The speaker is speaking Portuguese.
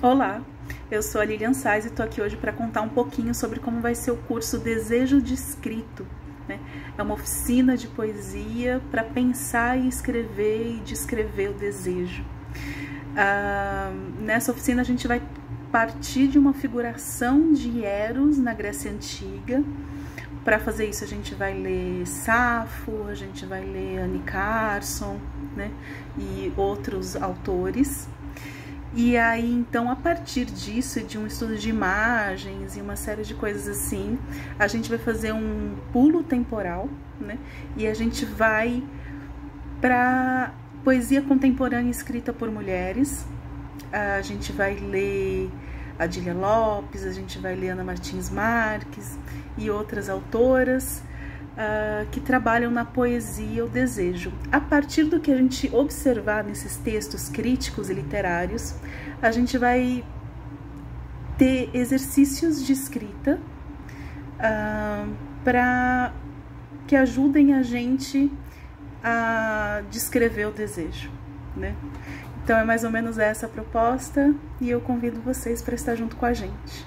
Olá, eu sou a Lilian Sais e estou aqui hoje para contar um pouquinho sobre como vai ser o curso Desejo de Escrito. Né? É uma oficina de poesia para pensar e escrever e descrever o desejo. Ah, nessa oficina a gente vai partir de uma figuração de Eros na Grécia Antiga. Para fazer isso a gente vai ler Safo, a gente vai ler Anne Carson né? e outros autores. E aí, então, a partir disso, de um estudo de imagens e uma série de coisas assim, a gente vai fazer um pulo temporal, né? E a gente vai para poesia contemporânea escrita por mulheres. A gente vai ler Adília Lopes, a gente vai ler Ana Martins Marques e outras autoras uh, que trabalham na poesia o desejo. A partir do que a gente observar nesses textos críticos e literários, a gente vai ter exercícios de escrita uh, ah, para que ajudem a gente a descrever o desejo, né? Então é mais ou menos essa a proposta e eu convido vocês para estar junto com a gente.